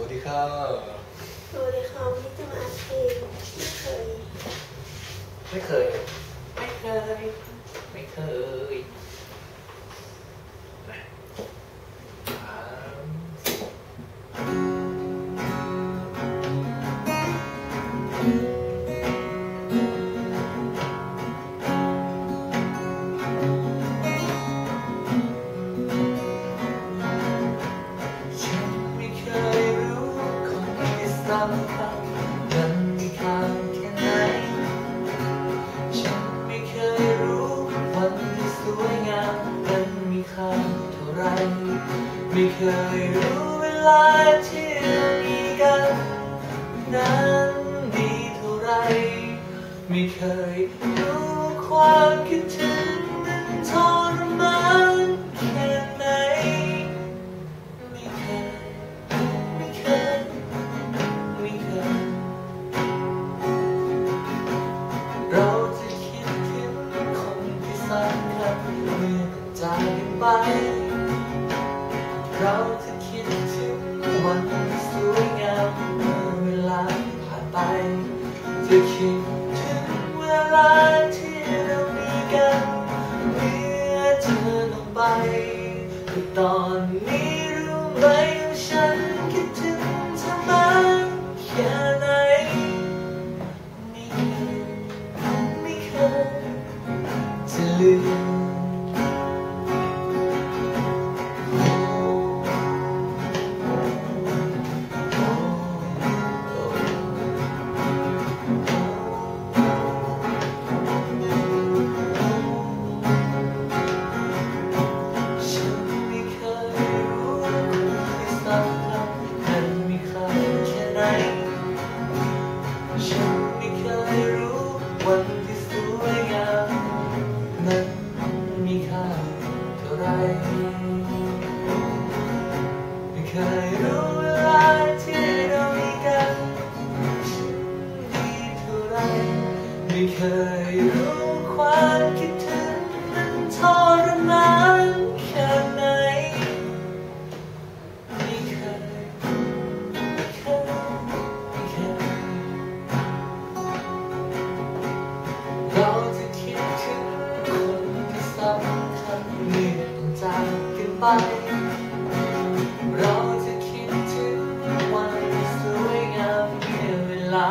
วัสดีครับสวัสดีค่ะวันนี้จะมาอัดเพลงไม่เคย ไม่เคย ไม่เคย ไม่เคย ค่าเท่าไร ไม่เคยรู้เวลาที่เรามีกันนั้นดีเท่าไร ไม่เคยรู้ความคิดถึงนั้นทรมานแค่ไหน ไม่เคย ไม่เคย ไม่เคย เราจะคิดถึงคนที่สำคัญเมื่อ จากไป เราจะคิดถึงวันที่สวยงามเมื่อเวลาผ่านไปจะคิดถึงเวลาที่เรามีกันเมื่อเธอลงไปแต่ตอนนี้รู้ไหมว่าฉันคิดถึงเธอมากแค่ไหนไม่เคยไม่เคยจะลืม เคยรู้ความคิดถึงนั้นทรมานแค่ไหน ไม่เคย ไม่เคย ไม่เคยเราจะคิดถึงคนที่สำคัญเมื่องจากกันไปเราจะคิดถึงวันที่สวยงามเมื่อเวลา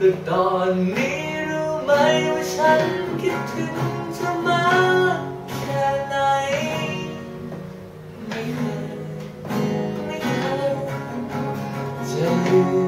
แต่ตอนนี้รู้ไหมว่าฉันคิดถึงเธอมากแค่ไหน ไม่เคย ไม่เคยจะลืม